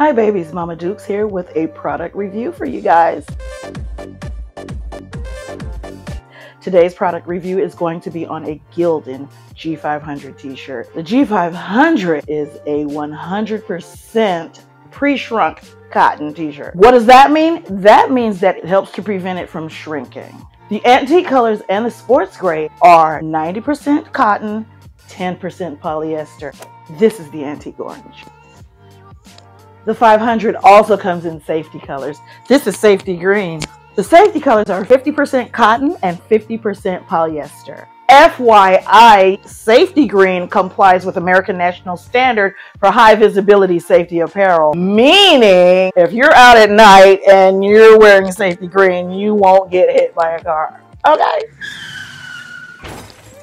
Hi babies, Mama Dukes here with a product review for you guys. Today's product review is going to be on a Gildan G500 t-shirt. The G500 is a 100% pre-shrunk cotton t-shirt. What does that mean? That means that it helps to prevent it from shrinking. The antique colors and the sports gray are 90% cotton, 10% polyester. This is the antique orange. The 500 also comes in safety colors. This is safety green. The safety colors are 50% cotton and 50% polyester. FYI, safety green complies with American National Standard for high visibility safety apparel. Meaning, if you're out at night and you're wearing safety green, you won't get hit by a car. Okay?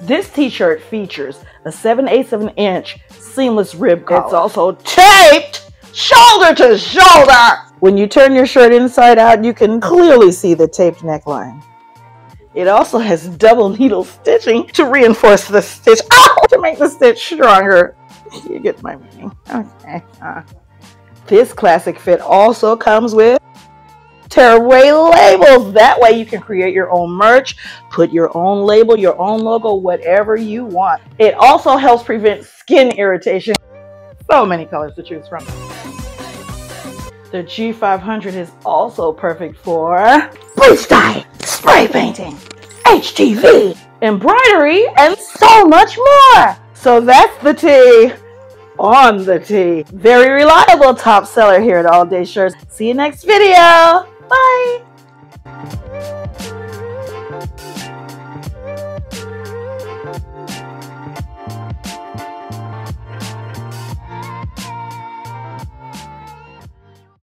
This t-shirt features a 7 8 of an inch seamless rib. It's also taped shoulder to shoulder. When you turn your shirt inside out, you can clearly see the taped neckline. It also has double needle stitching to reinforce the stitch, ow, to make the stitch stronger. You get my meaning. Okay. Uh, this classic fit also comes with tearaway labels. That way you can create your own merch, put your own label, your own logo, whatever you want. It also helps prevent skin irritation. So many colors to choose from. The G500 is also perfect for bleach dye, spray painting, HTV, embroidery, and so much more. So that's the T on the T. Very reliable top seller here at All Day Shirts. See you next video. Bye.